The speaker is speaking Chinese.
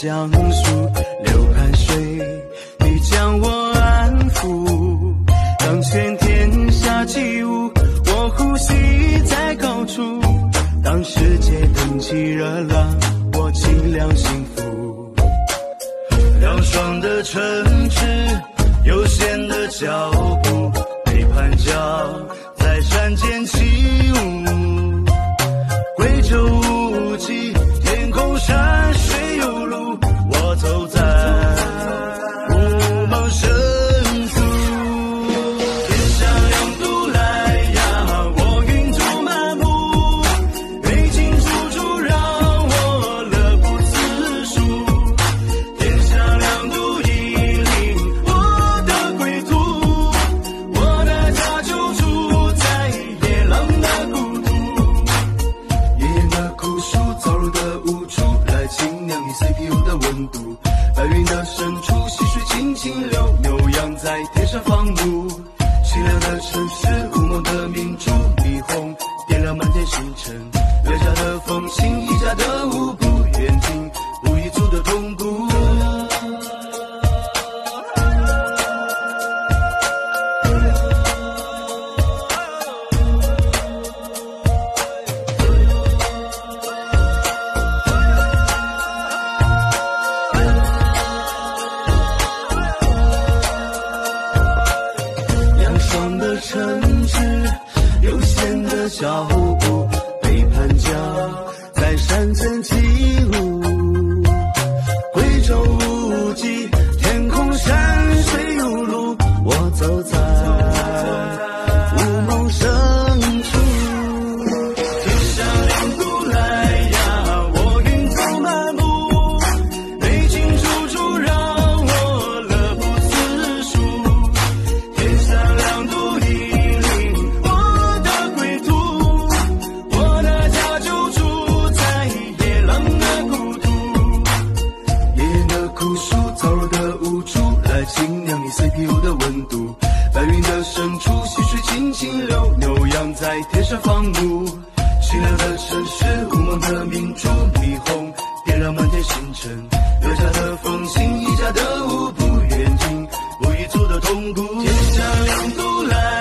江树，流汗水，你将我安抚。当全天下起雾，我呼吸在高处。当世界腾起热浪，我清凉幸福。凉爽的城池，悠闲的脚步，背叛脚在山间的枯树，燥热的无处，来清凉你 CPU 的温度。白云的深处，溪水轻轻流，牛羊在天上放牧。清凉的城市，雾蒙的明珠，霓虹点亮满天星辰。留下的风情，一家的舞步，远近无一族的痛苦。的脚步，背叛家在山间起舞。贵州无际，深处，溪水轻轻流，牛羊在天上放牧。凄凉的城市，雾蒙的明珠，霓虹点亮满天星辰。乐家的风情，一家的舞步，远近无一族的痛苦。天下两度来